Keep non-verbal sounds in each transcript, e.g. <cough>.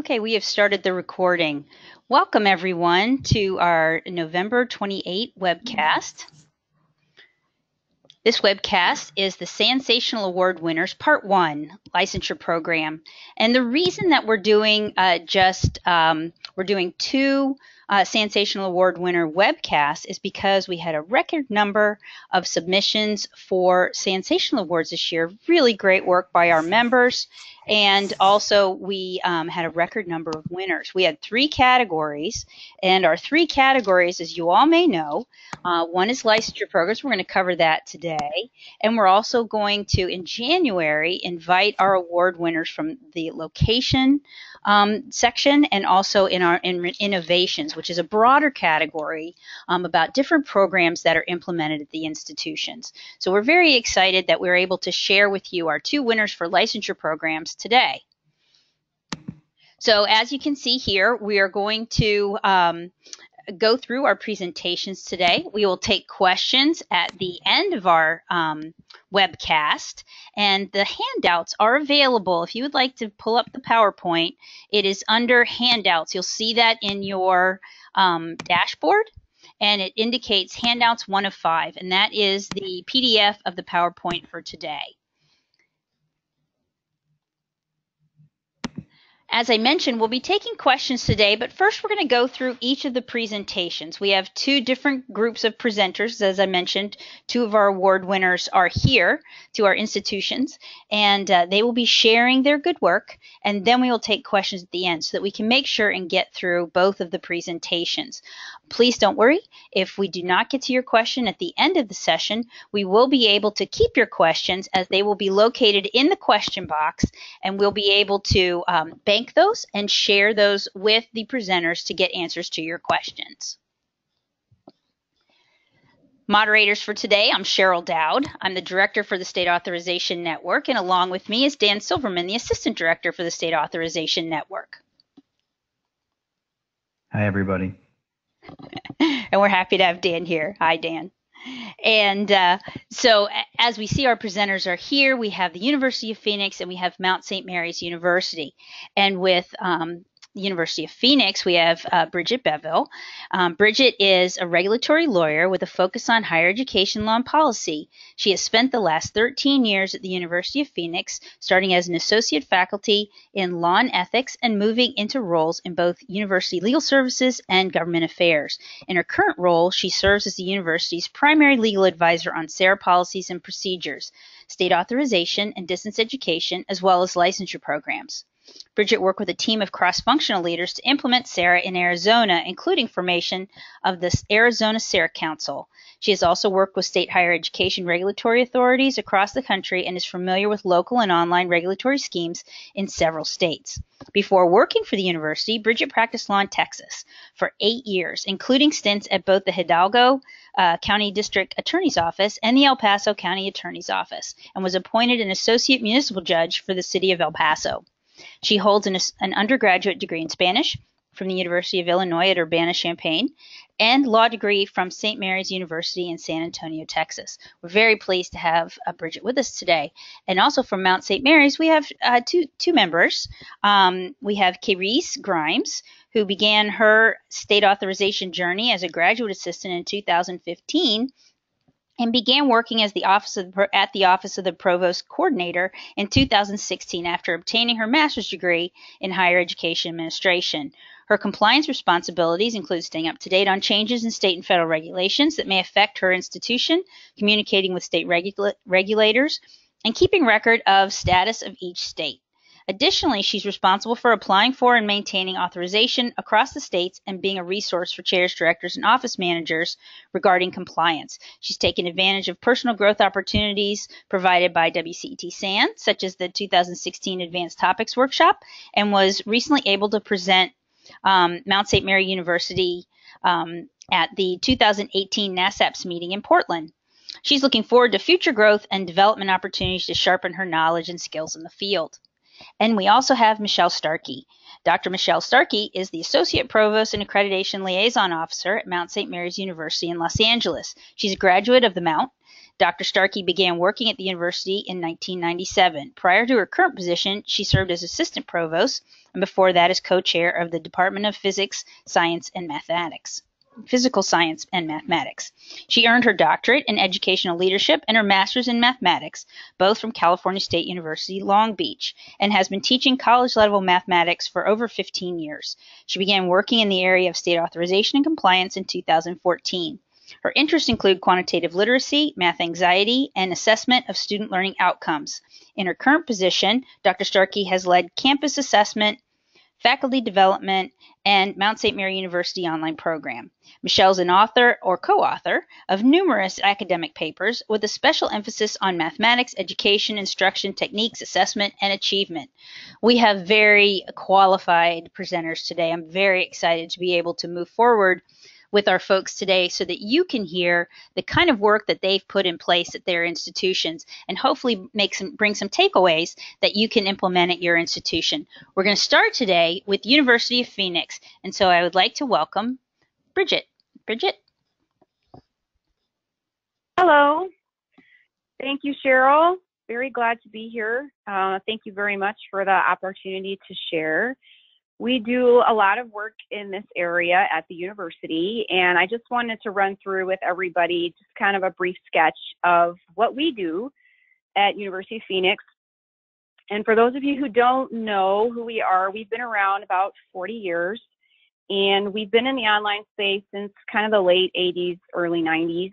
Okay, we have started the recording. Welcome everyone to our November 28 webcast. This webcast is the SANsational Award Winners Part 1 licensure program. And the reason that we're doing uh, just, um, we're doing two uh, SANsational Award winner webcast is because we had a record number of submissions for SANsational Awards this year. Really great work by our members. And also, we um, had a record number of winners. We had three categories, and our three categories, as you all may know, uh, one is licensure programs. We're going to cover that today. And we're also going to, in January, invite our award winners from the location um, section and also in our in innovations, which is a broader category um, about different programs that are implemented at the institutions. So we're very excited that we're able to share with you our two winners for licensure programs today. So as you can see here, we are going to um, go through our presentations today. We will take questions at the end of our um, webcast, and the handouts are available. If you would like to pull up the PowerPoint, it is under handouts. You'll see that in your um, dashboard, and it indicates handouts one of five, and that is the PDF of the PowerPoint for today. As I mentioned, we'll be taking questions today, but first we're going to go through each of the presentations. We have two different groups of presenters. As I mentioned, two of our award winners are here to our institutions, and uh, they will be sharing their good work, and then we will take questions at the end so that we can make sure and get through both of the presentations. Please don't worry. If we do not get to your question at the end of the session, we will be able to keep your questions as they will be located in the question box, and we'll be able to um, bank bank those and share those with the presenters to get answers to your questions. Moderators for today, I'm Cheryl Dowd. I'm the Director for the State Authorization Network, and along with me is Dan Silverman, the Assistant Director for the State Authorization Network. Hi, everybody. And we're happy to have Dan here. Hi, Dan. And uh, so, as we see, our presenters are here. We have the University of Phoenix and we have Mount St. Mary's University. And with um, the University of Phoenix, we have uh, Bridget Beville. Um, Bridget is a regulatory lawyer with a focus on higher education law and policy. She has spent the last 13 years at the University of Phoenix, starting as an associate faculty in law and ethics and moving into roles in both university legal services and government affairs. In her current role, she serves as the university's primary legal advisor on SARA policies and procedures, state authorization and distance education, as well as licensure programs. Bridget worked with a team of cross-functional leaders to implement SARA in Arizona, including formation of the Arizona SARA Council. She has also worked with state higher education regulatory authorities across the country and is familiar with local and online regulatory schemes in several states. Before working for the university, Bridget practiced law in Texas for eight years, including stints at both the Hidalgo uh, County District Attorney's Office and the El Paso County Attorney's Office, and was appointed an associate municipal judge for the city of El Paso. She holds an, an undergraduate degree in Spanish from the University of Illinois at Urbana-Champaign and law degree from St. Mary's University in San Antonio, Texas. We're very pleased to have uh, Bridget with us today. And also from Mount St. Mary's, we have uh, two, two members. Um, we have Carice Grimes, who began her state authorization journey as a graduate assistant in 2015 and began working as the office of, at the office of the provost coordinator in 2016 after obtaining her master's degree in higher education administration. Her compliance responsibilities include staying up to date on changes in state and federal regulations that may affect her institution, communicating with state regula- regulators, and keeping record of status of each state. Additionally, she's responsible for applying for and maintaining authorization across the states and being a resource for chairs, directors, and office managers regarding compliance. She's taken advantage of personal growth opportunities provided by WCET SAN, such as the 2016 Advanced Topics Workshop, and was recently able to present um, Mount St. Mary University um, at the 2018 NASASPS meeting in Portland. She's looking forward to future growth and development opportunities to sharpen her knowledge and skills in the field. And we also have Michelle Starkey. Dr. Michelle Starkey is the Associate Provost and Accreditation Liaison Officer at Mount St. Mary's University in Los Angeles. She's a graduate of the Mount Dr. Starkey began working at the university in 1997. Prior to her current position, she served as assistant provost, and before that as co-chair of the Department of Physics, Science, and Mathematics. Physical Science and Mathematics. She earned her doctorate in educational leadership and her master's in mathematics, both from California State University, Long Beach, and has been teaching college level mathematics for over 15 years. She began working in the area of state authorization and compliance in 2014. Her interests include quantitative literacy, math anxiety, and assessment of student learning outcomes. In her current position, Dr. Starkey has led campus assessment, faculty development, and Mount St. Mary University online program. Michelle's an author or co author of numerous academic papers with a special emphasis on mathematics, education, instruction, techniques, assessment, and achievement. We have very qualified presenters today. I'm very excited to be able to move forward with our folks today so that you can hear the kind of work that they've put in place at their institutions and hopefully make some bring some takeaways that you can implement at your institution. We're going to start today with University of Phoenix, and so I would like to welcome Bridget. Bridget? Hello. Thank you, Cheryl. Very glad to be here. Uh, thank you very much for the opportunity to share. We do a lot of work in this area at the university, and I just wanted to run through with everybody just kind of a brief sketch of what we do at University of Phoenix. And for those of you who don't know who we are, we've been around about 40 years, and we've been in the online space since kind of the late 80s, early 90s.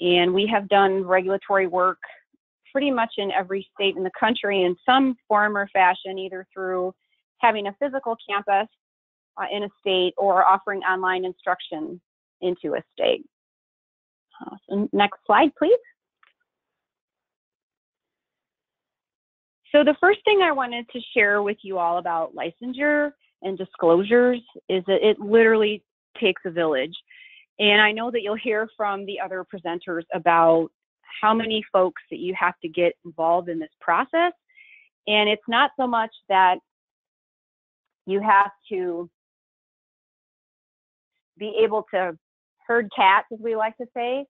And we have done regulatory work pretty much in every state in the country in some form or fashion, either through having a physical campus uh, in a state or offering online instruction into a state. Uh, so next slide, please. So the first thing I wanted to share with you all about licensure and disclosures is that it literally takes a village. And I know that you'll hear from the other presenters about how many folks that you have to get involved in this process. And it's not so much that you have to be able to herd cats, as we like to say,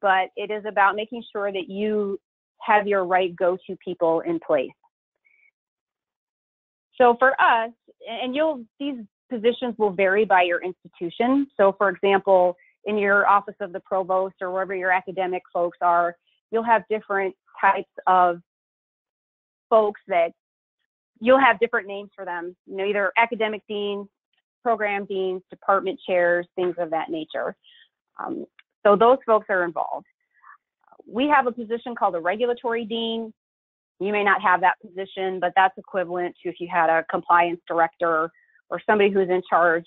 but it is about making sure that you have your right go-to people in place. So for us, and you'll these positions will vary by your institution. So for example, in your office of the provost or wherever your academic folks are, you'll have different types of folks that you'll have different names for them, you know, either academic deans, program deans, department chairs, things of that nature. Um, so those folks are involved. We have a position called a regulatory dean. You may not have that position, but that's equivalent to if you had a compliance director or somebody who's in charge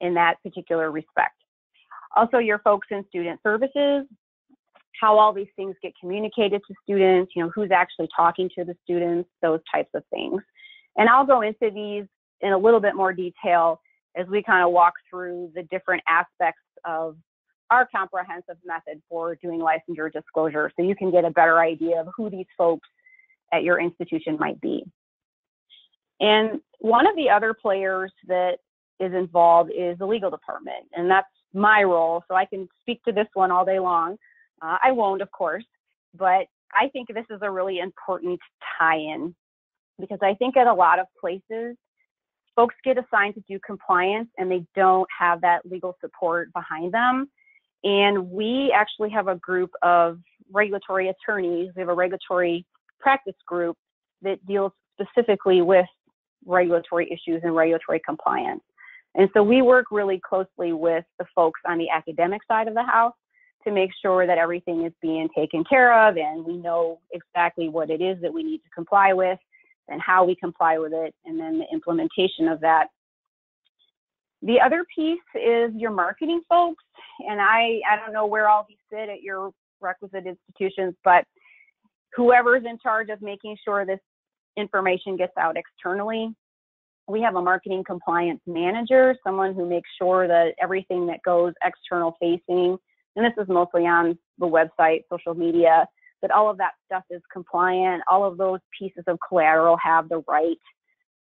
in that particular respect. Also, your folks in student services, how all these things get communicated to students, you know, who's actually talking to the students, those types of things. And I'll go into these in a little bit more detail as we kind of walk through the different aspects of our comprehensive method for doing licensure disclosure so you can get a better idea of who these folks at your institution might be. And one of the other players that is involved is the legal department, and that's my role, so I can speak to this one all day long. Uh, I won't, of course, but I think this is a really important tie in because I think at a lot of places, folks get assigned to do compliance and they don't have that legal support behind them. And we actually have a group of regulatory attorneys. We have a regulatory practice group that deals specifically with regulatory issues and regulatory compliance. And so we work really closely with the folks on the academic side of the house to make sure that everything is being taken care of and we know exactly what it is that we need to comply with and how we comply with it, and then the implementation of that. The other piece is your marketing folks, and I, I don't know where all these sit at your requisite institutions, but whoever's in charge of making sure this information gets out externally. We have a marketing compliance manager, someone who makes sure that everything that goes external facing, and this is mostly on the website, social media, that all of that stuff is compliant. All of those pieces of collateral have the right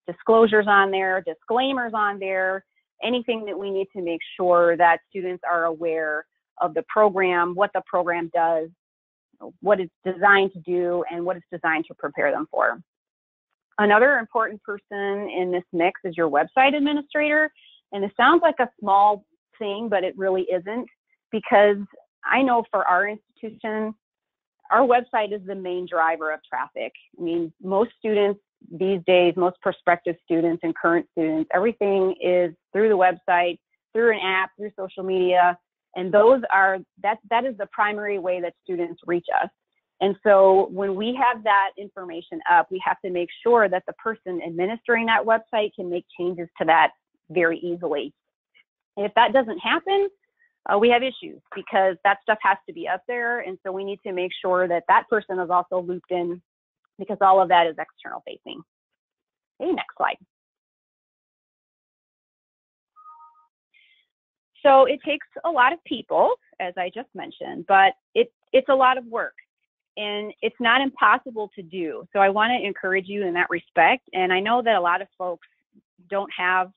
disclosures on there, disclaimers on there, anything that we need to make sure that students are aware of the program, what the program does, what it's designed to do and what it's designed to prepare them for. Another important person in this mix is your website administrator. And it sounds like a small thing, but it really isn't because I know for our institution, our website is the main driver of traffic. I mean, most students these days, most prospective students and current students, everything is through the website, through an app, through social media, and those are that that is the primary way that students reach us. And so when we have that information up, we have to make sure that the person administering that website can make changes to that very easily. if that doesn't happen, uh, we have issues because that stuff has to be up there. And so we need to make sure that that person is also looped in because all of that is external facing. Okay, next slide. So it takes a lot of people, as I just mentioned, but it, it's a lot of work and it's not impossible to do. So I want to encourage you in that respect. And I know that a lot of folks don't have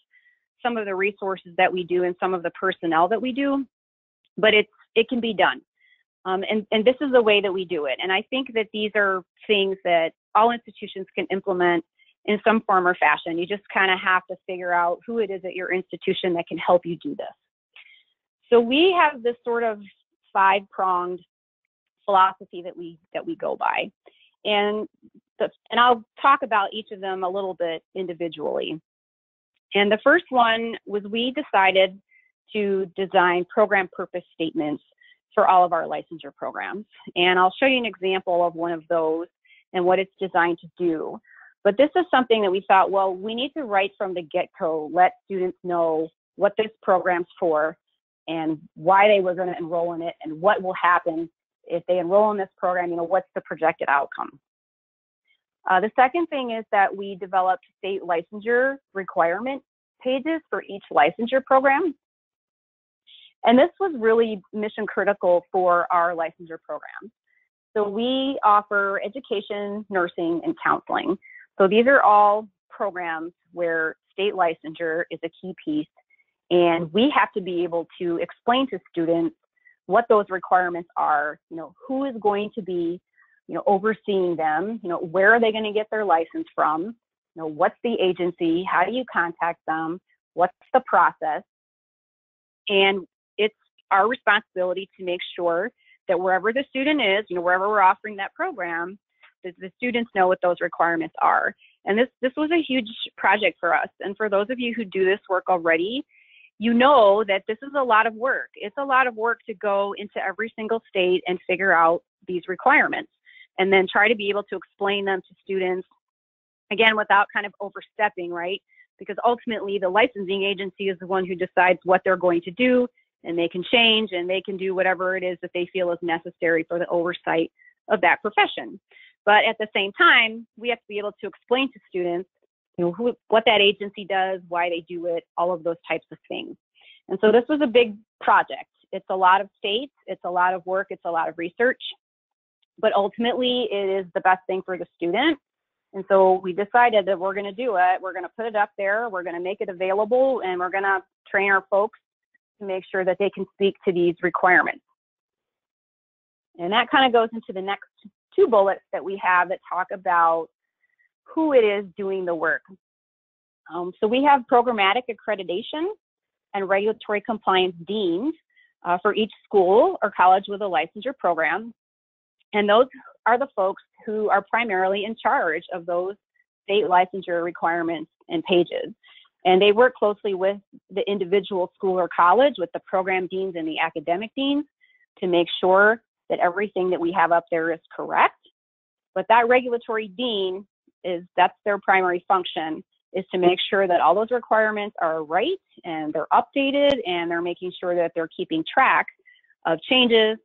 some of the resources that we do and some of the personnel that we do, but it's it can be done. Um, and, and this is the way that we do it. And I think that these are things that all institutions can implement in some form or fashion. You just kind of have to figure out who it is at your institution that can help you do this. So we have this sort of five pronged philosophy that we that we go by. And the, and I'll talk about each of them a little bit individually. And the first one was we decided to design program purpose statements for all of our licensure programs. And I'll show you an example of one of those and what it's designed to do. But this is something that we thought, well, we need to write from the get-go, let students know what this program's for and why they were going to enroll in it and what will happen if they enroll in this program, you know, what's the projected outcome. Uh, the second thing is that we developed state licensure requirement pages for each licensure program. And this was really mission critical for our licensure program. So we offer education, nursing, and counseling. So these are all programs where state licensure is a key piece. And we have to be able to explain to students what those requirements are, you know, who is going to be, you know, overseeing them, you know, where are they going to get their license from, you know, what's the agency, how do you contact them, what's the process, and our responsibility to make sure that wherever the student is, you know, wherever we're offering that program, that the students know what those requirements are. And this this was a huge project for us. And for those of you who do this work already, you know that this is a lot of work. It's a lot of work to go into every single state and figure out these requirements and then try to be able to explain them to students again without kind of overstepping, right? Because ultimately the licensing agency is the one who decides what they're going to do and they can change and they can do whatever it is that they feel is necessary for the oversight of that profession. But at the same time, we have to be able to explain to students you know, who, what that agency does, why they do it, all of those types of things. And so this was a big project. It's a lot of states, it's a lot of work, it's a lot of research, but ultimately it is the best thing for the student. And so we decided that we're going to do it. We're going to put it up there. We're going to make it available and we're going to train our folks to make sure that they can speak to these requirements. And that kind of goes into the next two bullets that we have that talk about who it is doing the work. Um, so we have programmatic accreditation and regulatory compliance deans uh, for each school or college with a licensure program. And those are the folks who are primarily in charge of those state licensure requirements and pages. And they work closely with the individual school or college, with the program deans and the academic deans to make sure that everything that we have up there is correct. But that regulatory dean is that's their primary function is to make sure that all those requirements are right and they're updated and they're making sure that they're keeping track of changes.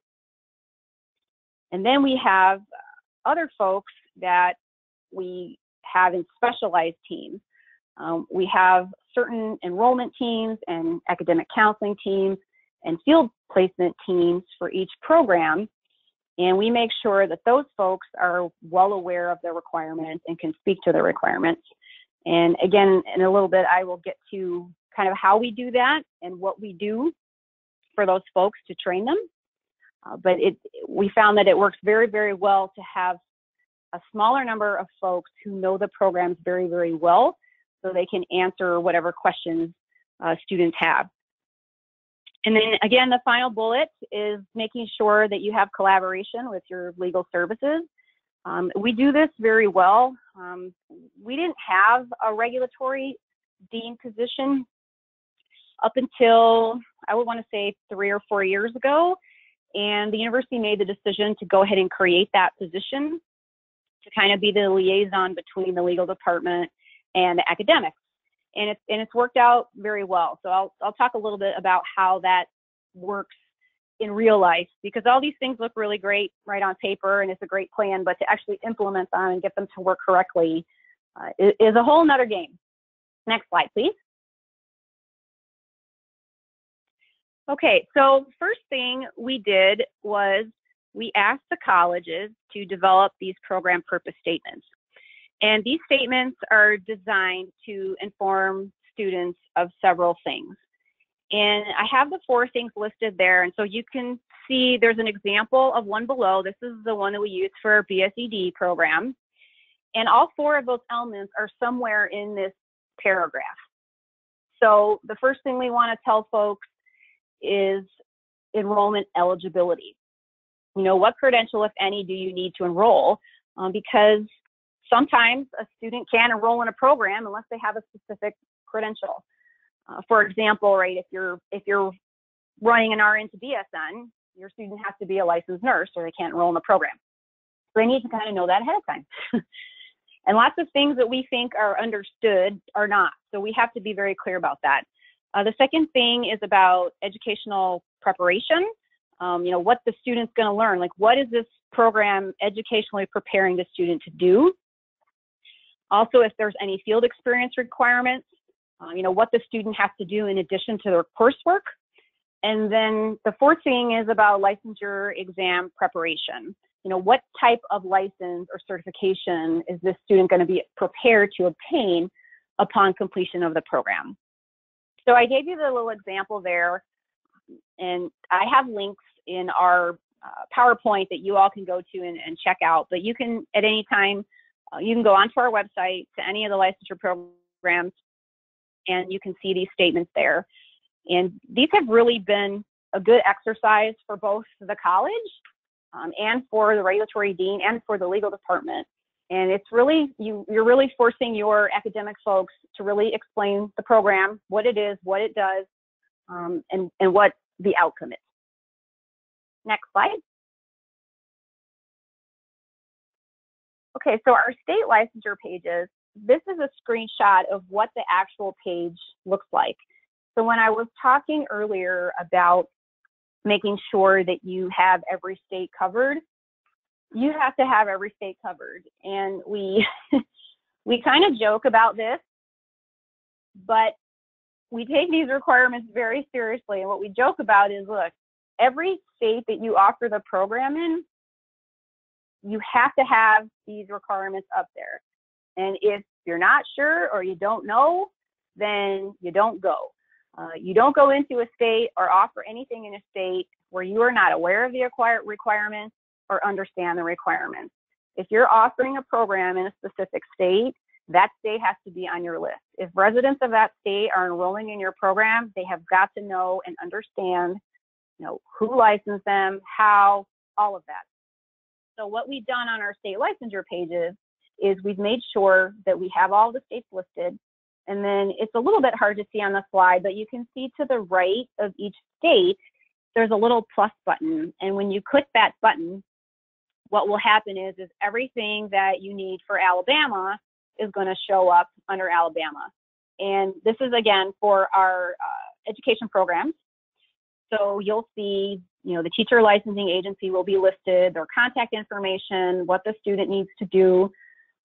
And then we have other folks that we have in specialized teams. Um, we have certain enrollment teams and academic counseling teams and field placement teams for each program and we make sure that those folks are well aware of their requirements and can speak to their requirements. And again, in a little bit, I will get to kind of how we do that and what we do for those folks to train them. Uh, but it, we found that it works very, very well to have a smaller number of folks who know the programs very, very well so they can answer whatever questions uh, students have. And then again, the final bullet is making sure that you have collaboration with your legal services. Um, we do this very well. Um, we didn't have a regulatory dean position up until I would want to say three or four years ago. And the university made the decision to go ahead and create that position to kind of be the liaison between the legal department and the academics. And it's and it's worked out very well. So I'll I'll talk a little bit about how that works in real life because all these things look really great right on paper and it's a great plan, but to actually implement them and get them to work correctly uh, is, is a whole nother game. Next slide, please. Okay, so first thing we did was we asked the colleges to develop these program purpose statements. And these statements are designed to inform students of several things. And I have the four things listed there. And so you can see there's an example of one below. This is the one that we use for our BSED program. And all four of those elements are somewhere in this paragraph. So the first thing we want to tell folks is enrollment eligibility. You know, what credential, if any, do you need to enroll? Um, because sometimes a student can enroll in a program unless they have a specific credential. Uh, for example, right, if you're if you're running an RN to BSN, your student has to be a licensed nurse or they can't enroll in the program. So they need to kind of know that ahead of time. <laughs> and lots of things that we think are understood are not. So we have to be very clear about that. Uh, the second thing is about educational preparation. Um, you know, what the student's going to learn. Like, what is this program educationally preparing the student to do? Also, if there's any field experience requirements, uh, you know, what the student has to do in addition to their coursework. And then the fourth thing is about licensure exam preparation. You know, what type of license or certification is this student going to be prepared to obtain upon completion of the program? So I gave you the little example there, and I have links in our uh, PowerPoint that you all can go to and, and, check out. But you can, at any time, you can go onto our website to any of the licensure programs, and you can see these statements there. And these have really been a good exercise for both the college um, and for the regulatory dean and for the legal department and it's really, you, you're really forcing your academic folks to really explain the program, what it is, what it does, um, and, and what the outcome is. Next slide. Okay, so our state licensure pages, this is a screenshot of what the actual page looks like. So when I was talking earlier about making sure that you have every state covered, you have to have every state covered. And we <laughs> we kind of joke about this, but we take these requirements very seriously. And what we joke about is look, every state that you offer the program in, you have to have these requirements up there. And if you're not sure or you don't know, then you don't go. Uh, you don't go into a state or offer anything in a state where you are not aware of the requirements or understand the requirements. If you're offering a program in a specific state, that state has to be on your list. If residents of that state are enrolling in your program, they have got to know and understand, you know, who licensed them, how, all of that. So what we've done on our state licensure pages is we've made sure that we have all the states listed. And then it's a little bit hard to see on the slide, but you can see to the right of each state, there's a little plus button. And when you click that button, what will happen is, is everything that you need for Alabama is going to show up under Alabama. And this is again for our uh, education programs. So you'll see, you know, the teacher licensing agency will be listed, their contact information, what the student needs to do,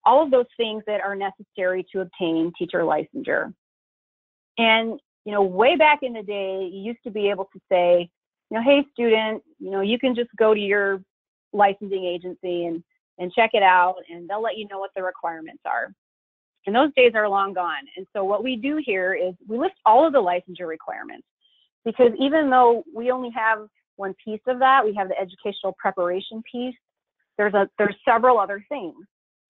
all of those things that are necessary to obtain teacher licensure. And, you know, way back in the day, you used to be able to say, you know, hey, student, you know, you can just go to your licensing agency and and check it out and they'll let you know what the requirements are. And those days are long gone. And so what we do here is we list all of the licensure requirements because even though we only have one piece of that. We have the educational preparation piece. There's a there's several other things,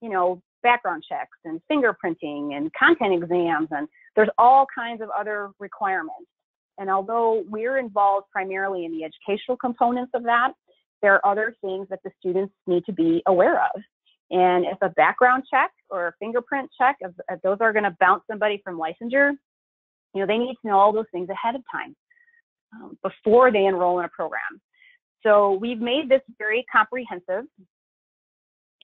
you know, background checks and fingerprinting and content exams, and there's all kinds of other requirements. And although we're involved primarily in the educational components of that, there are other things that the students need to be aware of. And if a background check or a fingerprint check, if, if those are going to bounce somebody from licensure, you know, they need to know all those things ahead of time um, before they enroll in a program. So we've made this very comprehensive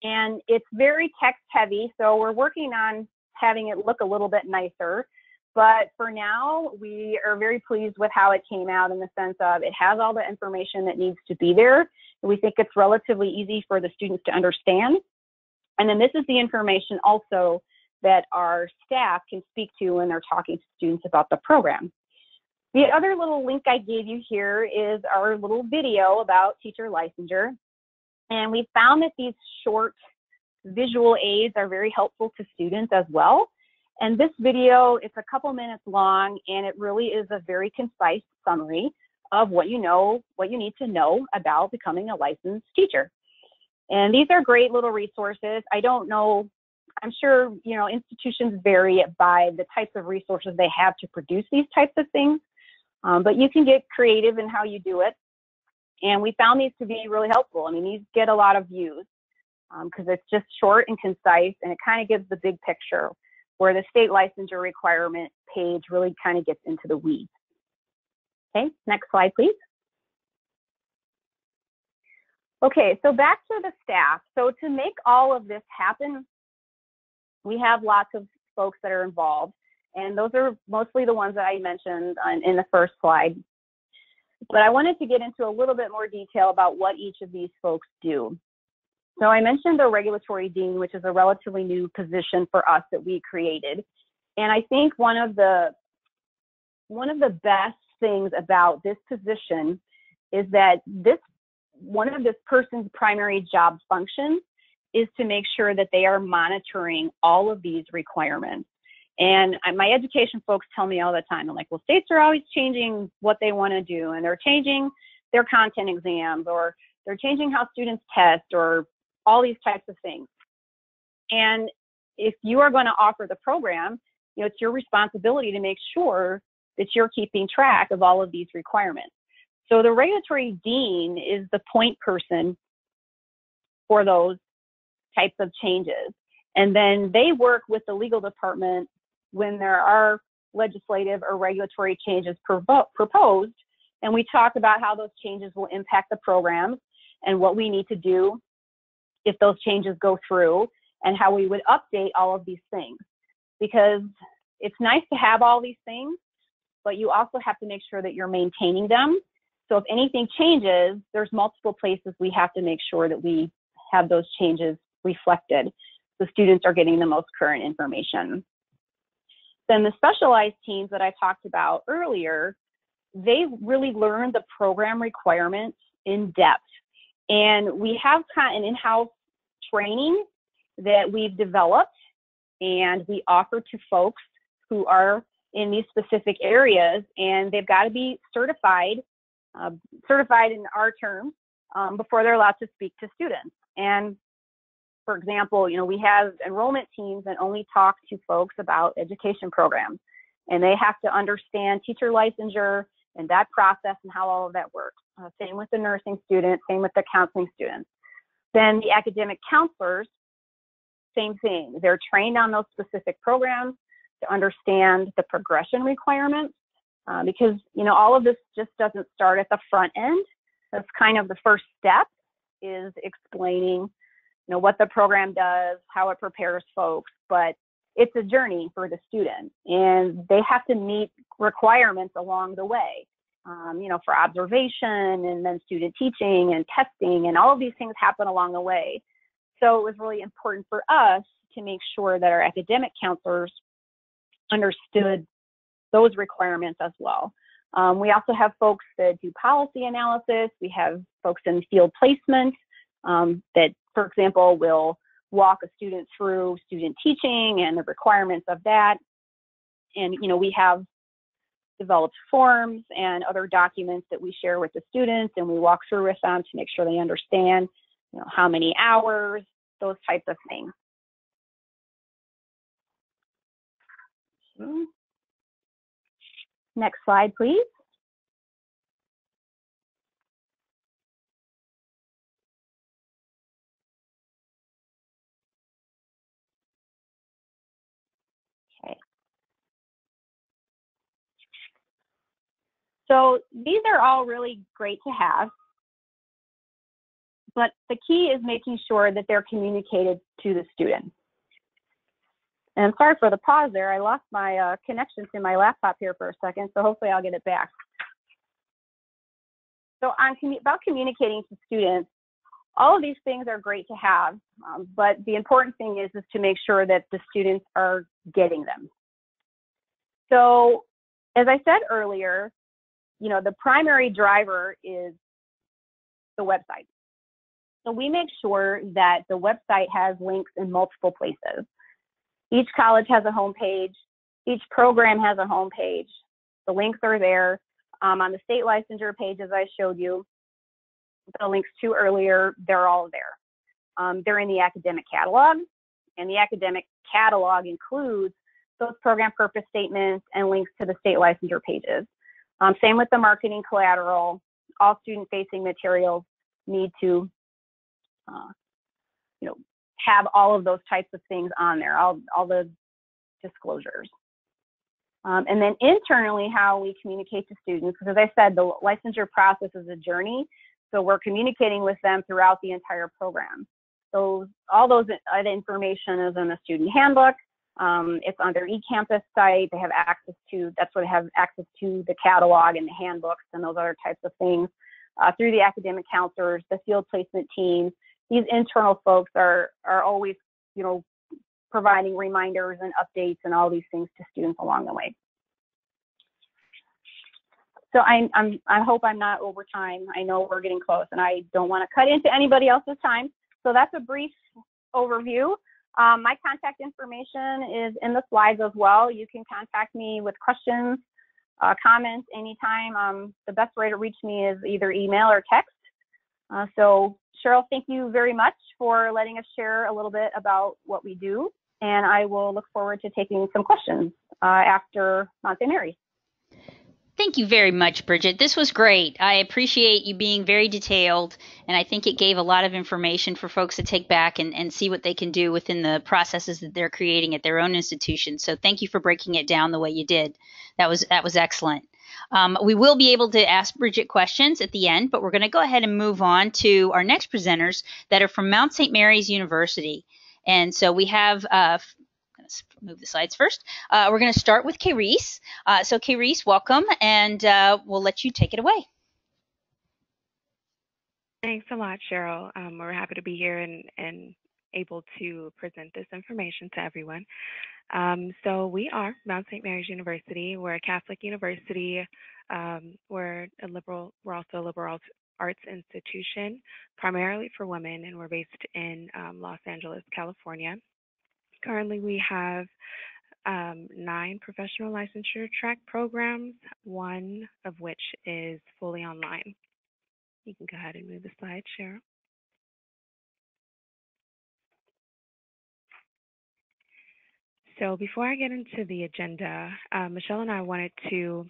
and it's very text heavy. So we're working on having it look a little bit nicer. But for now, we are very pleased with how it came out in the sense of it has all the information that needs to be there. We think it's relatively easy for the students to understand. And then this is the information also that our staff can speak to when they're talking to students about the program. The other little link I gave you here is our little video about teacher licensure. And we found that these short visual aids are very helpful to students as well. And this video, it's a couple minutes long and it really is a very concise summary of what you know, what you need to know about becoming a licensed teacher. And these are great little resources. I don't know, I'm sure, you know, institutions vary by the types of resources they have to produce these types of things. Um, but you can get creative in how you do it. And we found these to be really helpful. I mean, these get a lot of views because um, it's just short and concise and it kind of gives the big picture where the state licensure requirement page really kind of gets into the weeds. Okay, next slide, please. Okay, so back to the staff. So to make all of this happen, we have lots of folks that are involved, and those are mostly the ones that I mentioned on, in the first slide. But I wanted to get into a little bit more detail about what each of these folks do. So I mentioned the regulatory dean, which is a relatively new position for us that we created. And I think one of the one of the best things about this position is that this one of this person's primary job functions is to make sure that they are monitoring all of these requirements. And my education folks tell me all the time, I'm like, well, states are always changing what they want to do, and they're changing their content exams, or they're changing how students test, or all these types of things. And if you are going to offer the program, you know, it's your responsibility to make sure that you're keeping track of all of these requirements. So the regulatory dean is the point person for those types of changes. And then they work with the legal department when there are legislative or regulatory changes proposed. And we talk about how those changes will impact the programs and what we need to do if those changes go through and how we would update all of these things. Because it's nice to have all these things, but you also have to make sure that you're maintaining them so if anything changes, there's multiple places we have to make sure that we have those changes reflected. So students are getting the most current information. Then the specialized teams that I talked about earlier, they really learn the program requirements in depth. And we have an in-house training that we've developed and we offer to folks who are in these specific areas and they've got to be certified uh, certified in our terms um, before they're allowed to speak to students. And for example, you know, we have enrollment teams that only talk to folks about education programs, and they have to understand teacher licensure and that process and how all of that works. Uh, same with the nursing students, same with the counseling students. Then the academic counselors, same thing. They're trained on those specific programs to understand the progression requirements uh, because you know all of this just doesn't start at the front end. That's kind of the first step is explaining you know what the program does, how it prepares folks, but it's a journey for the student and they have to meet requirements along the way. Um, you know, for observation and then student teaching and testing and all of these things happen along the way. So it was really important for us to make sure that our academic counselors understood those requirements as well. Um, we also have folks that do policy analysis. We have folks in field placement um, that, for example, will walk a student through student teaching and the requirements of that. And, you know, we have developed forms and other documents that we share with the students and we walk through with them to make sure they understand you know, how many hours, those types of things. Next slide, please. So these are all really great to have, but the key is making sure that they're communicated to the student. And sorry for the pause there. I lost my uh, connection to my laptop here for a second, so hopefully I'll get it back. So on commu about communicating to students, all of these things are great to have, um, but the important thing is, is to make sure that the students are getting them. So as I said earlier, you know, the primary driver is the website. So we make sure that the website has links in multiple places. Each college has a homepage. Each program has a homepage. The links are there. Um, on the state licensure page, as I showed you, the links to earlier, they're all there. Um, they're in the academic catalog, and the academic catalog includes those program purpose statements and links to the state licensure pages. Um, same with the marketing collateral. All student-facing materials need to, uh, you know, have all of those types of things on there, all, all the disclosures. Um, and then internally, how we communicate to students, because as I said, the licensure process is a journey. So we're communicating with them throughout the entire program. So all those uh, information is in the student handbook. Um, it's on their eCampus site. They have access to, that's where they have access to the catalog and the handbooks and those other types of things. Uh, through the academic counselors, the field placement teams, these internal folks are, are always, you know, providing reminders and updates and all these things to students along the way. So I'm, I'm, I hope I'm not over time. I know we're getting close and I don't want to cut into anybody else's time. So that's a brief overview. Um, my contact information is in the slides as well. You can contact me with questions, uh, comments anytime. Um, the best way to reach me is either email or text. Uh, so Cheryl, thank you very much for letting us share a little bit about what we do. And I will look forward to taking some questions uh, after Mount St. Thank you very much, Bridget. This was great. I appreciate you being very detailed, and I think it gave a lot of information for folks to take back and, and see what they can do within the processes that they're creating at their own institution. So thank you for breaking it down the way you did. That was that was excellent. Um, we will be able to ask Bridget questions at the end, but we're going to go ahead and move on to our next presenters that are from Mount St. Mary's University. And so we have uh, move the slides first. Uh, we're going to start with Kayreese. Uh, so Kayreese, welcome, and uh, we'll let you take it away. Thanks a lot, Cheryl. Um, we're happy to be here and, and able to present this information to everyone. Um, so we are Mount St. Mary's University. We're a Catholic university. Um, we're a liberal. We're also a liberal arts institution, primarily for women, and we're based in um, Los Angeles, California. Currently, we have um, nine professional licensure track programs, one of which is fully online. You can go ahead and move the slide, Cheryl. So before I get into the agenda, uh, Michelle and I wanted to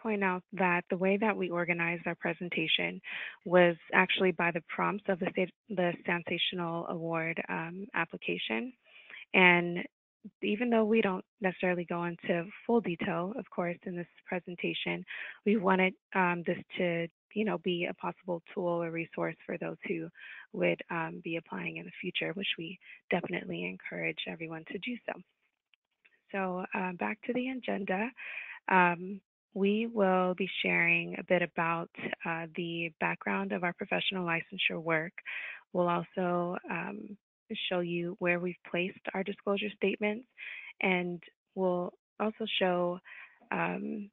point out that the way that we organized our presentation was actually by the prompts of the, the SANsational Award um, application. And even though we don't necessarily go into full detail, of course, in this presentation, we wanted um, this to, you know, be a possible tool or resource for those who would um, be applying in the future, which we definitely encourage everyone to do so. So uh, back to the agenda. Um, we will be sharing a bit about uh, the background of our professional licensure work. We'll also um, show you where we've placed our disclosure statements and we'll also show um,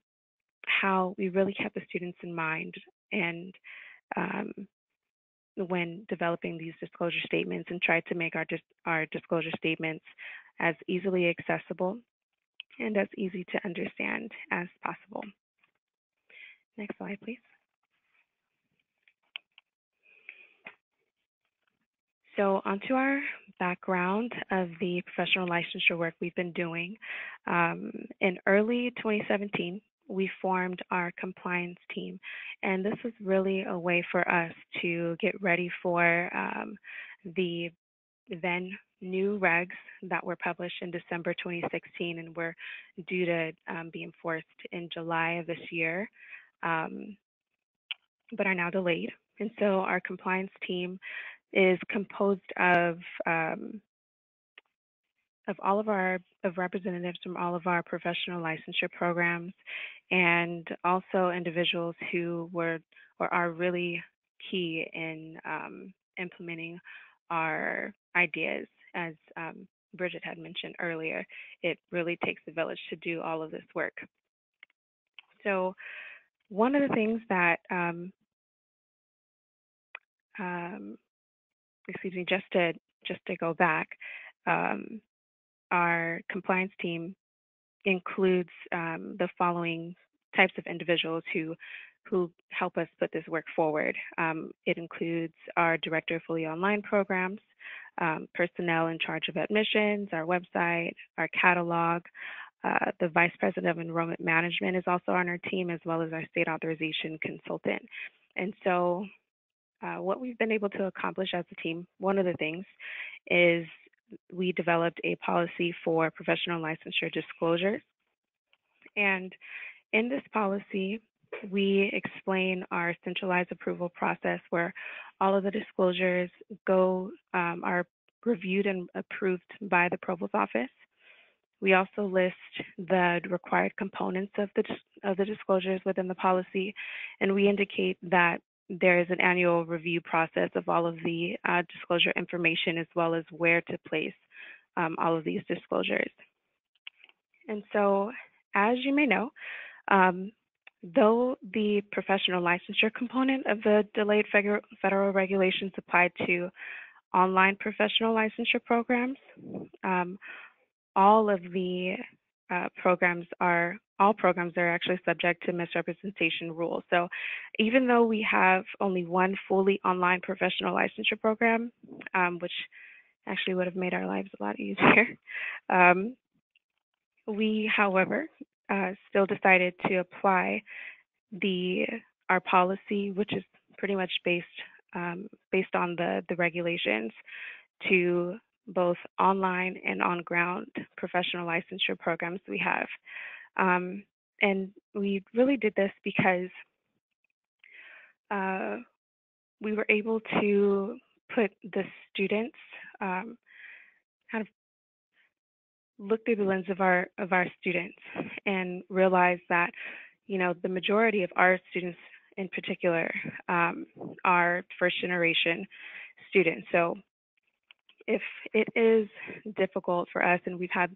how we really kept the students in mind and um, when developing these disclosure statements and tried to make our, dis our disclosure statements as easily accessible and as easy to understand as possible. Next slide, please. So onto our background of the professional licensure work we've been doing. Um, in early 2017, we formed our compliance team, and this was really a way for us to get ready for um, the then new regs that were published in December 2016 and were due to um, be enforced in July of this year, um, but are now delayed. And so our compliance team is composed of um, of all of our of representatives from all of our professional licensure programs and also individuals who were or are really key in um, implementing our ideas. As um, Bridget had mentioned earlier it really takes a village to do all of this work. So one of the things that um, um excuse me, just to just to go back, um, our compliance team includes um, the following types of individuals who who help us put this work forward. Um, it includes our director of fully online programs, um, personnel in charge of admissions, our website, our catalog. Uh, the vice president of enrollment management is also on our team, as well as our state authorization consultant. And so uh, what we've been able to accomplish as a team, one of the things is we developed a policy for professional licensure disclosures. And in this policy, we explain our centralized approval process where all of the disclosures go um, are reviewed and approved by the provost office. We also list the required components of the of the disclosures within the policy, and we indicate that there is an annual review process of all of the uh, disclosure information as well as where to place um, all of these disclosures. And so, as you may know, um, though the professional licensure component of the delayed federal, regulations apply to online professional licensure programs, um, all of the uh, programs are all programs are actually subject to misrepresentation rules. So even though we have only one fully online professional licensure program, um, which actually would have made our lives a lot easier, <laughs> um, we, however, uh, still decided to apply the our policy, which is pretty much based um, based on the the regulations, to both online and on ground professional licensure programs we have. Um, and we really did this because uh, we were able to put the students um, kind of look through the lens of our of our students and realize that you know the majority of our students in particular um, are first generation students. So if it is difficult for us and we've had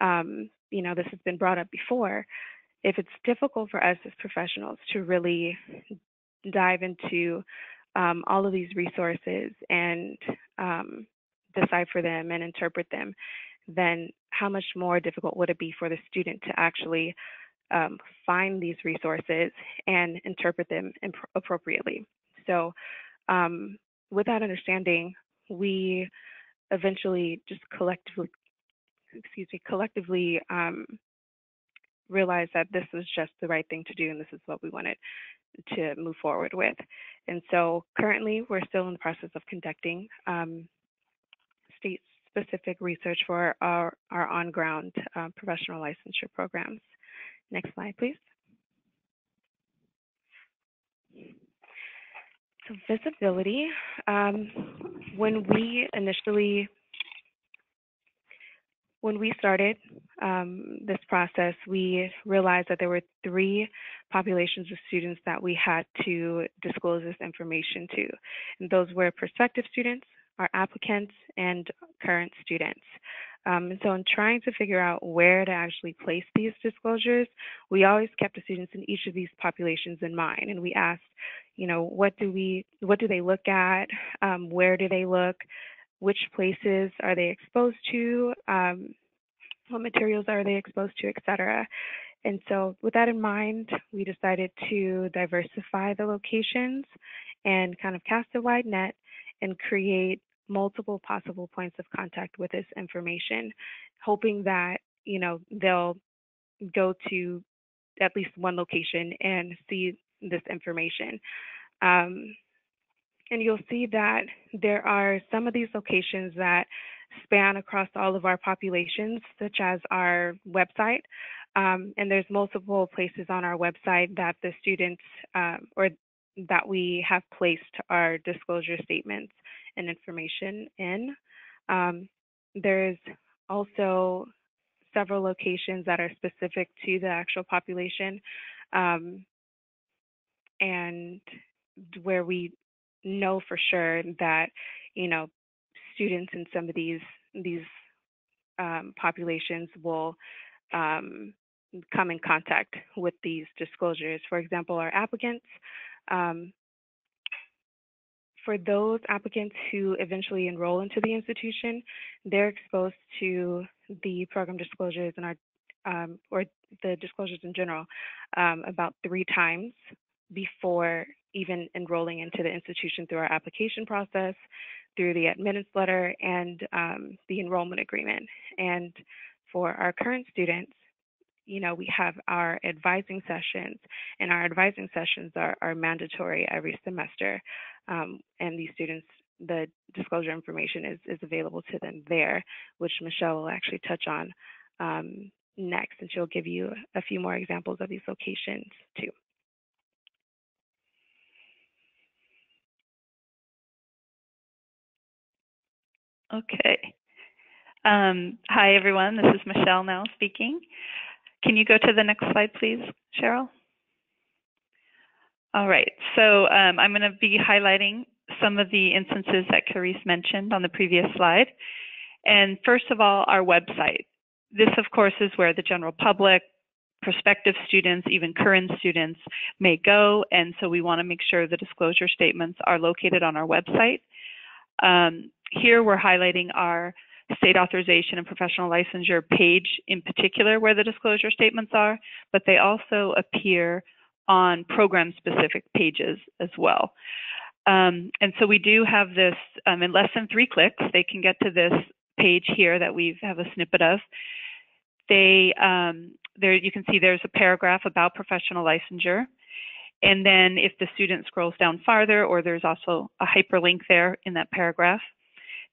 um, you know, this has been brought up before, if it's difficult for us as professionals to really dive into um, all of these resources and um, decipher them and interpret them, then how much more difficult would it be for the student to actually um, find these resources and interpret them imp- appropriately? So, um, with that understanding, we eventually just collectively excuse me, collectively um, realized that this was just the right thing to do and this is what we wanted to move forward with. And so currently we're still in the process of conducting um, state specific research for our, our on ground uh, professional licensure programs. Next slide, please. So visibility, um, when we initially when we started um, this process, we realized that there were three populations of students that we had to disclose this information to. And those were prospective students, our applicants, and current students. Um, and so in trying to figure out where to actually place these disclosures, we always kept the students in each of these populations in mind. And we asked, you know, what do we, what do they look at? Um, where do they look? Which places are they exposed to, um, what materials are they exposed to, et cetera. And so with that in mind, we decided to diversify the locations and kind of cast a wide net and create multiple possible points of contact with this information, hoping that, you know, they'll go to at least one location and see this information. Um, and you'll see that there are some of these locations that span across all of our populations, such as our website. Um, and there's multiple places on our website that the students um, or that we have placed our disclosure statements and information in. Um, there's also several locations that are specific to the actual population um, and where we know for sure that you know students in some of these these um, populations will um, come in contact with these disclosures. For example, our applicants, um, for those applicants who eventually enroll into the institution, they're exposed to the program disclosures and our um, or the disclosures in general um, about three times before even enrolling into the institution through our application process, through the admittance letter, and um, the enrollment agreement. And for our current students, you know, we have our advising sessions, and our advising sessions are, are mandatory every semester. Um, and these students, the disclosure information is, is available to them there, which Michelle will actually touch on um, next, and she'll give you a few more examples of these locations too. Okay. Um, hi, everyone. This is Michelle now speaking. Can you go to the next slide, please, Cheryl? All right. So um, I'm going to be highlighting some of the instances that Clarice mentioned on the previous slide. And first of all, our website. This, of course, is where the general public, prospective students, even current students may go. And so we want to make sure the disclosure statements are located on our website. Um, here we're highlighting our state authorization and professional licensure page in particular where the disclosure statements are, but they also appear on program specific pages as well. Um, and so we do have this um, in less than three clicks, they can get to this page here that we have a snippet of. They, um, there you can see there's a paragraph about professional licensure. And then if the student scrolls down farther, or there's also a hyperlink there in that paragraph,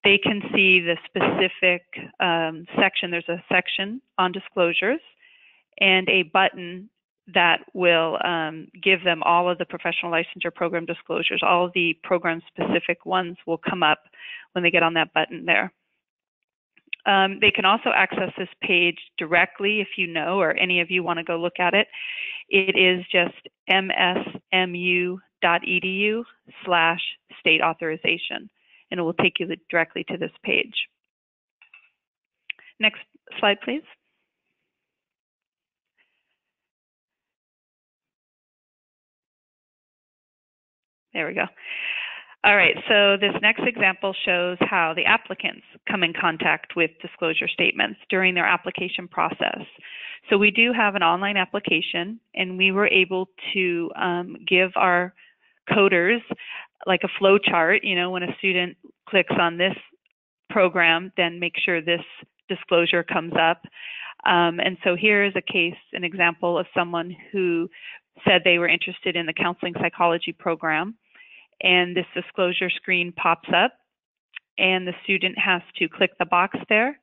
they can see the specific um, section. There's a section on disclosures and a button that will um, give them all of the professional licensure program disclosures. All of the program specific ones will come up when they get on that button there. Um, they can also access this page directly if you know or any of you want to go look at it. It is just msmu.edu slash state authorization and it will take you directly to this page. Next slide, please. There we go. All right, so this next example shows how the applicants come in contact with disclosure statements during their application process. So we do have an online application, and we were able to um, give our coders like a flow chart, you know, when a student clicks on this program, then make sure this disclosure comes up. Um, and so here is a case, an example of someone who said they were interested in the counseling psychology program. And this disclosure screen pops up, and the student has to click the box there,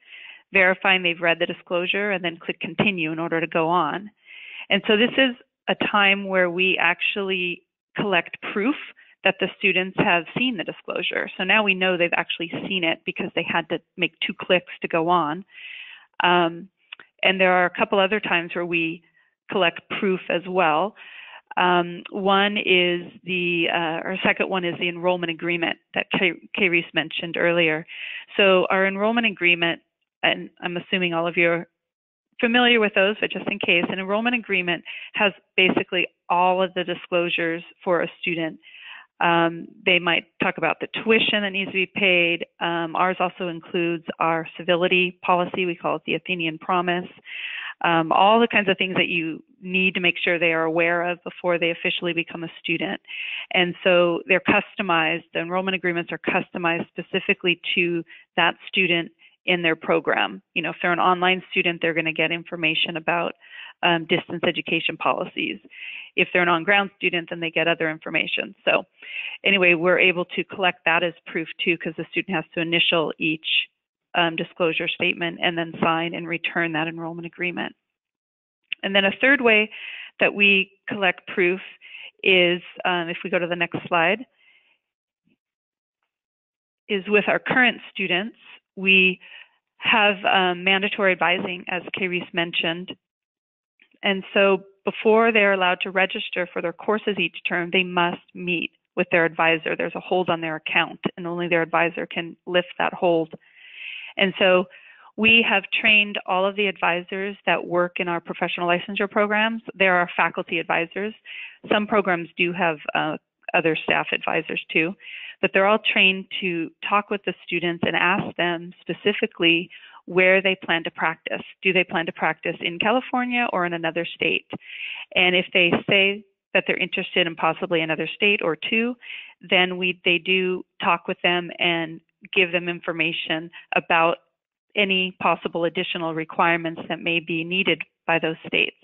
verifying they've read the disclosure, and then click continue in order to go on. And so this is a time where we actually collect proof that the students have seen the disclosure. So now we know they've actually seen it because they had to make two clicks to go on. Um, and there are a couple other times where we collect proof as well. Um, one is the, uh, or second one is the enrollment agreement that Carice mentioned earlier. So our enrollment agreement, and I'm assuming all of you are familiar with those, but just in case, an enrollment agreement has basically all of the disclosures for a student Um, they might talk about the tuition that needs to be paid. Um, ours also includes our civility policy. We call it the Athenian Promise. Um, all the kinds of things that you need to make sure they are aware of before they officially become a student. And so they're customized, the enrollment agreements are customized specifically to that student in their program. You know, if they're an online student, they're going to get information about um, distance education policies. If they're an on-ground student, then they get other information. So anyway, we're able to collect that as proof too, because the student has to initial each um, disclosure statement and then sign and return that enrollment agreement. And then a third way that we collect proof is, um, if we go to the next slide, is with our current students. We have um, mandatory advising, as Carice mentioned. And so before they're allowed to register for their courses each term, they must meet with their advisor. There's a hold on their account, and only their advisor can lift that hold. And so we have trained all of the advisors that work in our professional licensure programs. There are faculty advisors. Some programs do have uh, other staff advisors too, but they're all trained to talk with the students and ask them specifically where they plan to practice. Do they plan to practice in California or in another state? And if they say that they're interested in possibly another state or two, then we they do talk with them and give them information about any possible additional requirements that may be needed by those states.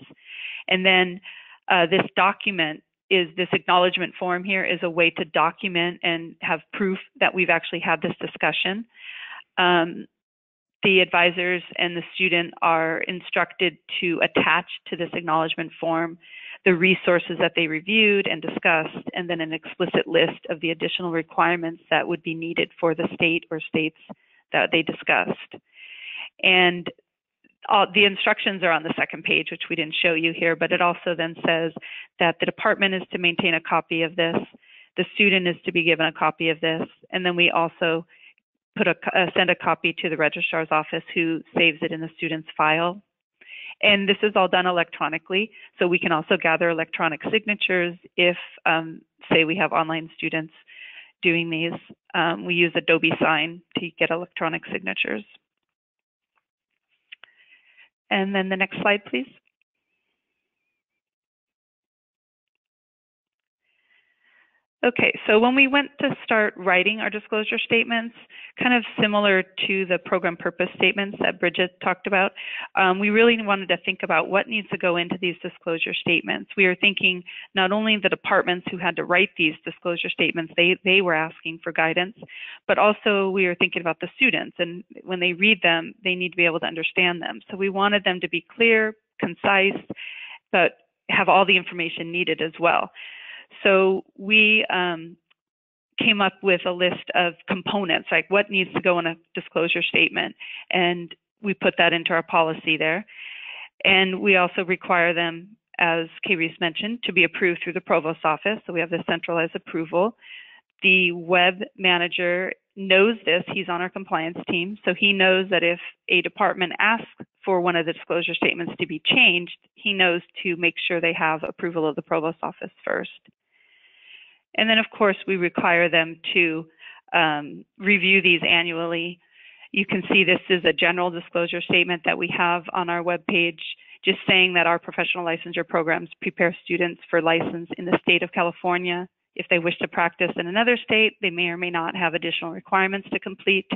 And then uh, this document is this acknowledgement form here is a way to document and have proof that we've actually had this discussion. Um, the advisors and the student are instructed to attach to this acknowledgement form the resources that they reviewed and discussed, and then an explicit list of the additional requirements that would be needed for the state or states that they discussed. And all, the instructions are on the second page, which we didn't show you here, but it also then says that the department is to maintain a copy of this, the student is to be given a copy of this, and then we also put a, uh, send a copy to the registrar's office who saves it in the student's file. And this is all done electronically, so we can also gather electronic signatures if, um, say, we have online students doing these. Um, we use Adobe Sign to get electronic signatures. And then the next slide, please. Okay, so when we went to start writing our disclosure statements, kind of similar to the program purpose statements that Bridget talked about, um, we really wanted to think about what needs to go into these disclosure statements. We were thinking not only the departments who had to write these disclosure statements, they, they were asking for guidance, but also we were thinking about the students. And when they read them, they need to be able to understand them. So we wanted them to be clear, concise, but have all the information needed as well. So we um, came up with a list of components, like what needs to go in a disclosure statement, and we put that into our policy there. And we also require them, as Carice mentioned, to be approved through the provost office. So we have the centralized approval. The web manager knows this. He's on our compliance team. So he knows that if a department asks for one of the disclosure statements to be changed, he knows to make sure they have approval of the provost office first. And then, of course, we require them to um, review these annually. You can see this is a general disclosure statement that we have on our webpage, just saying that our professional licensure programs prepare students for license in the state of California. If they wish to practice in another state, they may or may not have additional requirements to complete.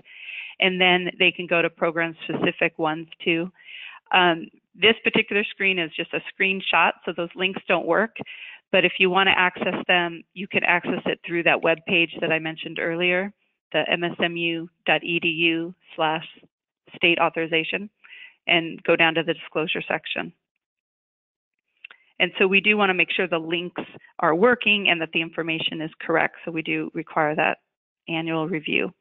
And then they can go to program specific ones too. Um, this particular screen is just a screenshot, so those links don't work. But if you want to access them, you can access it through that web page that I mentioned earlier, the msmu.edu slash state authorization, and go down to the disclosure section. And so we do want to make sure the links are working and that the information is correct. So we do require that annual review.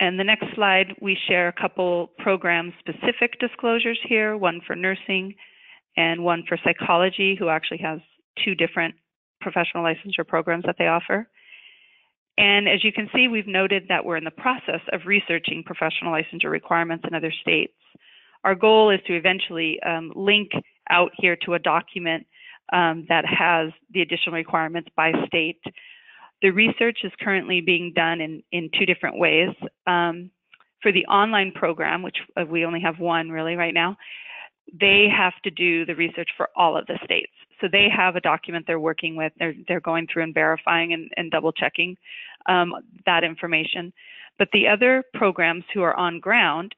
And the next slide, we share a couple program specific disclosures here, one for nursing and one for psychology, who actually has two different professional licensure programs that they offer. And as you can see, we've noted that we're in the process of researching professional licensure requirements in other states. Our goal is to eventually um, link out here to a document um, that has the additional requirements by state. The research is currently being done in, in two different ways. Um, for the online program, which uh, we only have one really right now, they have to do the research for all of the states. So they have a document they're working with. They're they're going through and verifying and, and double checking um, that information. But the other programs who are on ground,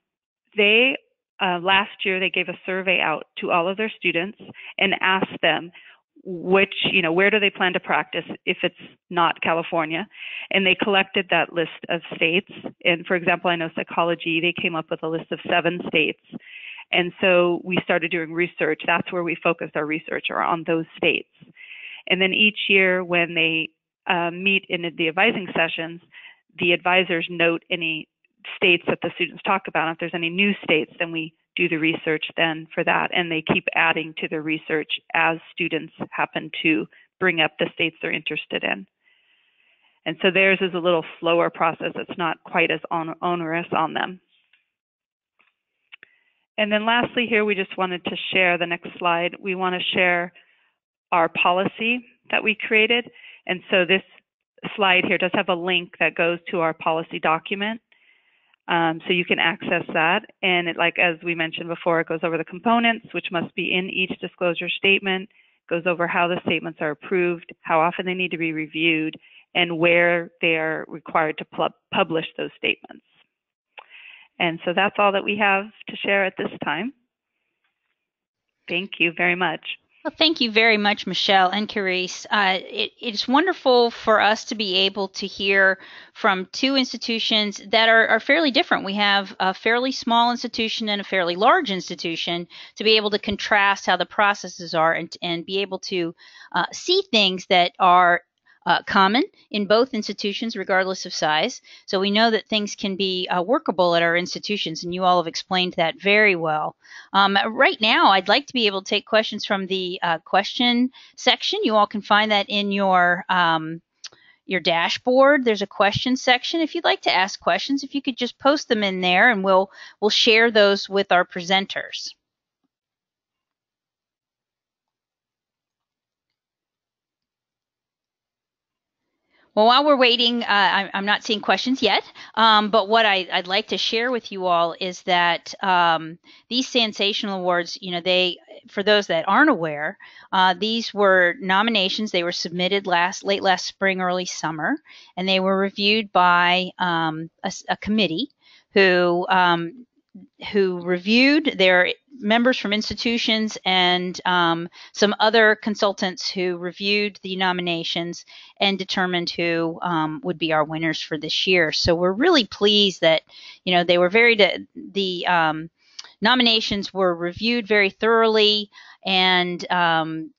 they uh, last year they gave a survey out to all of their students and asked them which you know where do they plan to practice if it's not California, and they collected that list of states. And for example, I know psychology they came up with a list of seven states and so we started doing research. That's where we focused our research on those states. And then each year when they uh, meet in the advising sessions, the advisors note any states that the students talk about. If there's any new states, then we do the research then for that. And they keep adding to the research as students happen to bring up the states they're interested in. And so theirs is a little slower process. It's not quite as onerous on them. And then lastly here, we just wanted to share the next slide. We want to share our policy that we created. And so this slide here does have a link that goes to our policy document. Um, so you can access that. And it, like as we mentioned before, it goes over the components, which must be in each disclosure statement, goes over how the statements are approved, how often they need to be reviewed, and where they are required to publish those statements. And so that's all that we have to share at this time. Thank you very much. Well, thank you very much, Michelle and Carice. Uh, it, it's wonderful for us to be able to hear from two institutions that are, are, fairly different. We have a fairly small institution and a fairly large institution to be able to contrast how the processes are and, and be able to uh, see things that are uh, common in both institutions, regardless of size. So we know that things can be uh, workable at our institutions, and you all have explained that very well. Um, right now, I'd like to be able to take questions from the uh, question section. You all can find that in your um, your dashboard. There's a question section. If you'd like to ask questions, if you could just post them in there, and we'll we'll share those with our presenters. Well, while we're waiting, uh, I'm not seeing questions yet, um, but what I, would like to share with you all is that um, these SANsational awards, you know, they, for those that aren't aware, uh, these were nominations. They were submitted last, late last spring, early summer, and they were reviewed by um, a, a, committee who um, who reviewed their members from institutions and um, some other consultants who reviewed the nominations and determined who um, would be our winners for this year. So we're really pleased that you know they were very de- the um, nominations were reviewed very thoroughly and um,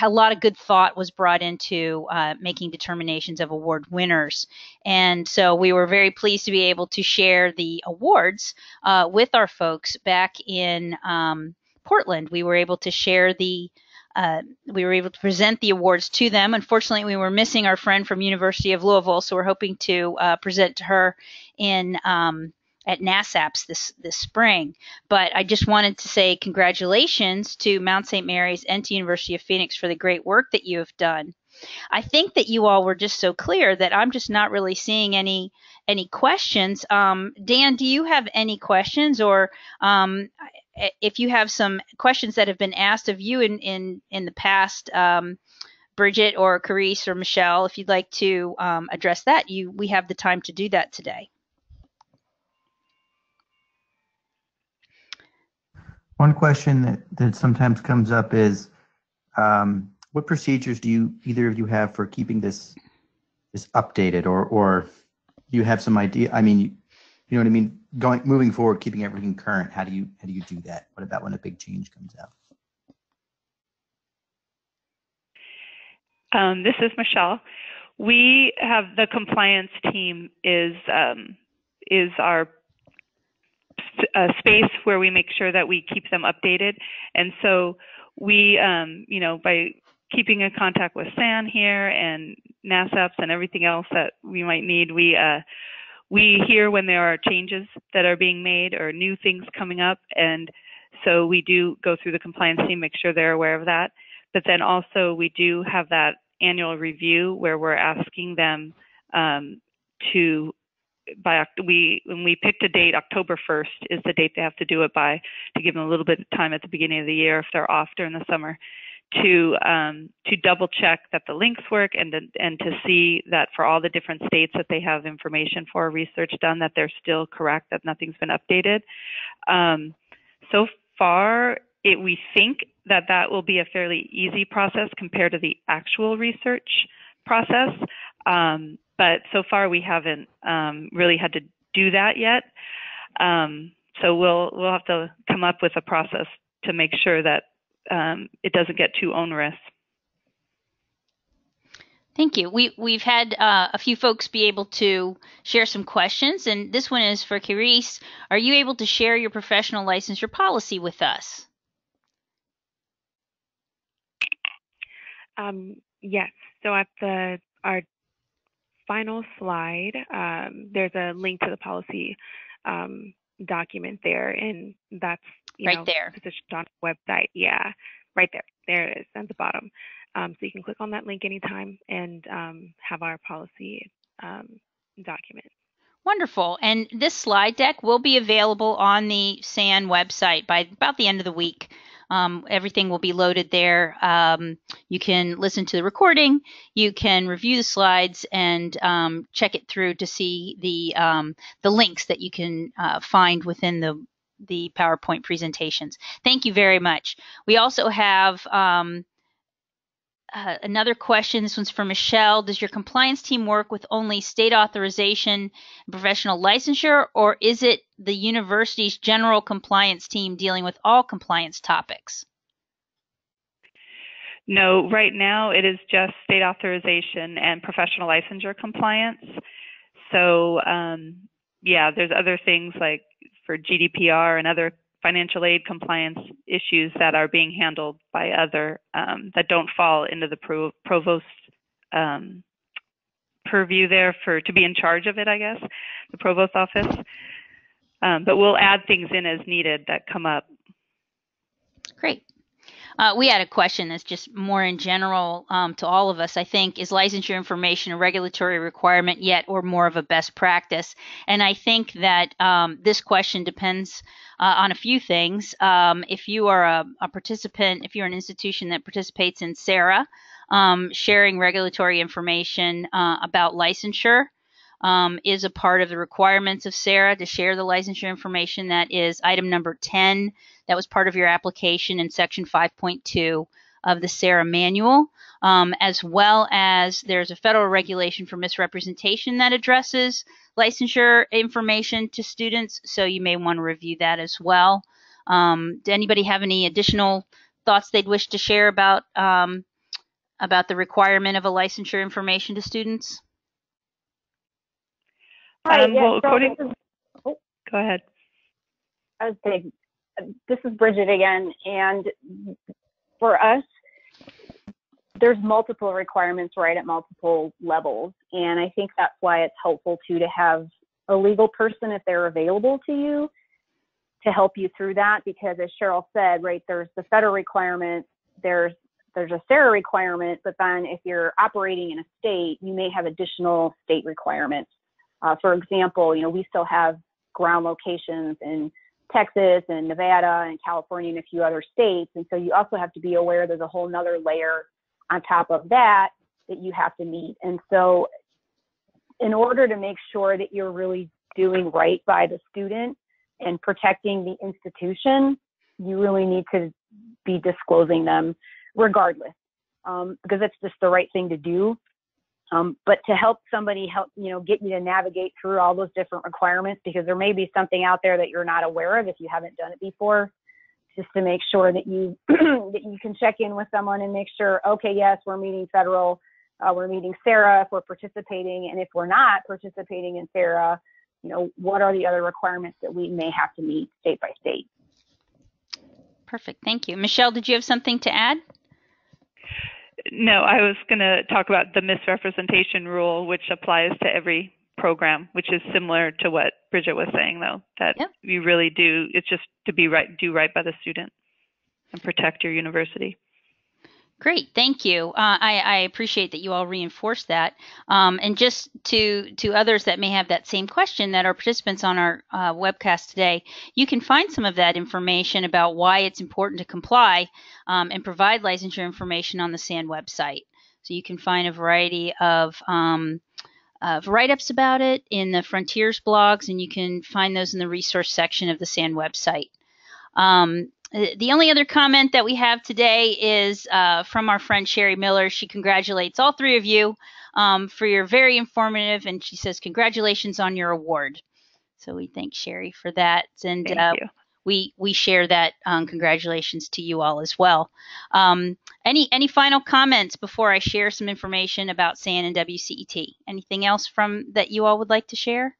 a lot of good thought was brought into uh, making determinations of award winners. And so we were very pleased to be able to share the awards uh, with our folks back in um, Portland. We were able to share the uh, we were able to present the awards to them. Unfortunately, we were missing our friend from University of Louisville, so we're hoping to uh, present to her in um, at NASASPS this this spring. But I just wanted to say congratulations to Mount St. Mary's and to University of Phoenix for the great work that you have done. I think that you all were just so clear that I'm just not really seeing any any questions. Um, Dan, do you have any questions, or um, if you have some questions that have been asked of you in in in the past? Um, Bridget or Carice or Michelle, if you'd like to um, address that, you we have the time to do that today. One question that, that sometimes comes up is, um, what procedures do you either of you have for keeping this this updated, or or do you have some idea? I mean, you, you know what I mean. Going moving forward, keeping everything current. How do you how do you do that? What about when a big change comes out? Um, this is Michelle. We have the compliance team is um, is our space where we make sure that we keep them updated. And so we, um, you know, by keeping in contact with SAN here and NASASPS and everything else that we might need, we uh, we hear when there are changes that are being made or new things coming up, and so we do go through the compliance team, make sure they're aware of that. But then also we do have that annual review where we're asking them um, to by we when we picked a date october 1st is the date they have to do it by to give them a little bit of time at the beginning of the year if they're off during the summer to um, to double check that the links work and to, and to see that for all the different states that they have information for research done that they're still correct that nothing's been updated. Um, so far it, we think that that will be a fairly easy process compared to the actual research process. Um, but so far we haven't um, really had to do that yet. Um, so we'll we'll have to come up with a process to make sure that um, it doesn't get too onerous. Thank you. We we've had uh, a few folks be able to share some questions, and this one is for Carice. Are you able to share your professional licensure policy with us? Um, yes. So at the our final slide, um, there's a link to the policy um, document there, and that's you right know, there positioned on the website. Yeah, right there. There it is at the bottom. Um, so you can click on that link anytime and um, have our policy um, document. Wonderful. And this slide deck will be available on the SAN website by about the end of the week. Um, everything will be loaded there. Um, you can listen to the recording, you can review the slides, and um, check it through to see the um, the links that you can uh, find within the the PowerPoint presentations. Thank you very much. We also have um, uh, another question, this one's for Michelle. Does your compliance team work with only state authorization and professional licensure, or is it the university's general compliance team dealing with all compliance topics? No, right now it is just state authorization and professional licensure compliance. So, um, yeah, there's other things like for GDPR and other financial aid compliance issues that are being handled by other um, that don't fall into the pro- provost um, purview there for to be in charge of it, I guess, the provost office. Um, but we'll add things in as needed that come up. Great. Uh, we had a question that's just more in general um, to all of us. I think is licensure information a regulatory requirement yet, or more of a best practice? And I think that um, this question depends uh, on a few things. Um, if you are a, a, participant, if you're an institution that participates in SARA, um, sharing regulatory information uh, about licensure um, is a part of the requirements of SARA to share the licensure information. That is item number 10. That was part of your application in section 5.2 of the SARA manual, um, as well as there's a federal regulation for misrepresentation that addresses licensure information to students. So you may want to review that as well. Um, does anybody have any additional thoughts they'd wish to share about um, about the requirement of a licensure information to students? Hi, um, yeah, well, so according, is, oh, go ahead. I was saying, this is Bridget again, and for us, there's multiple requirements right at multiple levels, and I think that's why it's helpful too to have a legal person if they're available to you to help you through that because as Cheryl said, right, there's the federal requirement, there's there's a SARA requirement, but then if you're operating in a state, you may have additional state requirements. Uh, for example, you know, we still have ground locations in Texas and Nevada and California and a few other states. And so you also have to be aware there's a whole nother layer on top of that that you have to meet. And so in order to make sure that you're really doing right by the student and protecting the institution, you really need to be disclosing them regardless, um, because it's just the right thing to do. Um, but to help somebody help, you know, get you to navigate through all those different requirements, because there may be something out there that you're not aware of if you haven't done it before, just to make sure that you <clears throat> that you can check in with someone and make sure, okay, yes, we're meeting federal, uh, we're meeting SARA if we're participating, and if we're not participating in SARA, you know, what are the other requirements that we may have to meet state by state? Perfect. Thank you. Michelle, did you have something to add? No, I was going to talk about the misrepresentation rule, which applies to every program, which is similar to what Bridget was saying, though, that yep. you really do, it's just to be right, do right by the student and protect your university. Great, thank you. Uh, I, I, appreciate that you all reinforce that. Um, and just to to others that may have that same question, that are participants on our uh, webcast today, you can find some of that information about why it's important to comply um, and provide licensure information on the SAN website. So you can find a variety of um, of write-ups about it in the Frontiers blogs, and you can find those in the resource section of the SAN website. Um, uh, the only other comment that we have today is uh, from our friend Sherry Miller. She congratulates all three of you um, for your very informative, and she says congratulations on your award. So we thank Sherry for that, and uh, we we share that um, congratulations to you all as well. Um, any any final comments before I share some information about SAN and WCET? Anything else from that you all would like to share?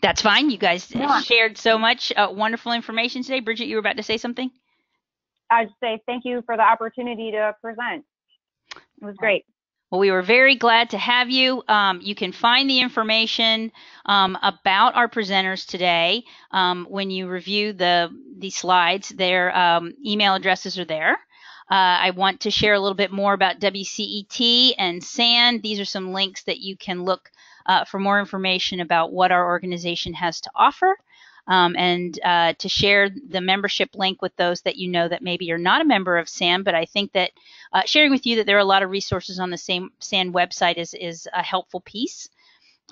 That's fine. You guys yeah. shared so much uh, wonderful information today. Bridget, you were about to say something? I'd say thank you for the opportunity to present. It was great. Well, we were very glad to have you. Um, you can find the information um, about our presenters today um, when you review the the slides. Their um, email addresses are there. Uh, I want to share a little bit more about WCET and SAN. These are some links that you can look uh, for more information about what our organization has to offer. Um, and uh, to share the membership link with those that you know that maybe you're not a member of SAN, but I think that uh, sharing with you that there are a lot of resources on the same SAN website is, is a helpful piece.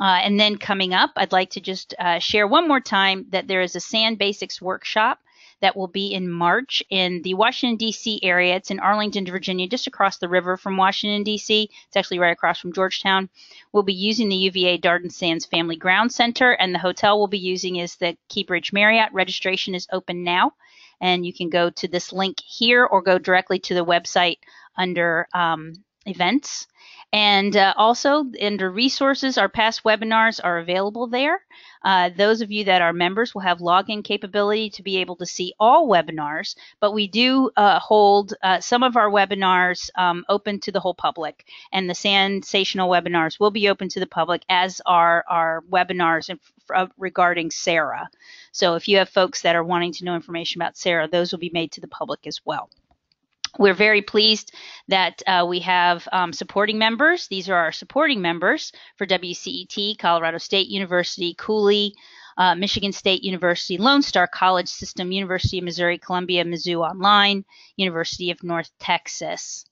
Uh, and then coming up, I'd like to just uh, share one more time that there is a SAN Basics workshop that will be in March in the Washington, D.C. area. It's in Arlington, Virginia, just across the river from Washington, D.C. It's actually right across from Georgetown. We'll be using the UVA Darden Sands Family Ground Center, and the hotel we'll be using is the Keybridge Marriott. Registration is open now, and you can go to this link here or go directly to the website under um, events. And uh, also under resources, our past webinars are available there. Uh, those of you that are members will have login capability to be able to see all webinars, but we do uh, hold uh, some of our webinars um, open to the whole public, and the SANsational webinars will be open to the public, as are our webinars in, uh, regarding SARA. So if you have folks that are wanting to know information about SARA, those will be made to the public as well. We're very pleased that uh, we have um, supporting members. These are our supporting members for WCET, Colorado State University, Cooley, uh, Michigan State University, Lone Star College System, University of Missouri, Columbia, Mizzou Online, University of North Texas.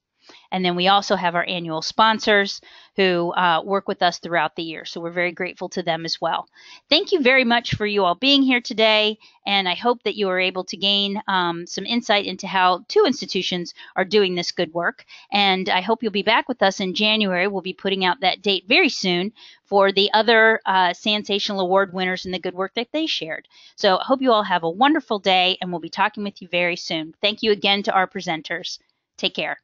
And then we also have our annual sponsors who uh, work with us throughout the year. So we're very grateful to them as well. Thank you very much for you all being here today. And I hope that you are able to gain um, some insight into how two institutions are doing this good work. And I hope you'll be back with us in January. We'll be putting out that date very soon for the other uh, SANsational Award winners and the good work that they shared. So I hope you all have a wonderful day, and we'll be talking with you very soon. Thank you again to our presenters. Take care.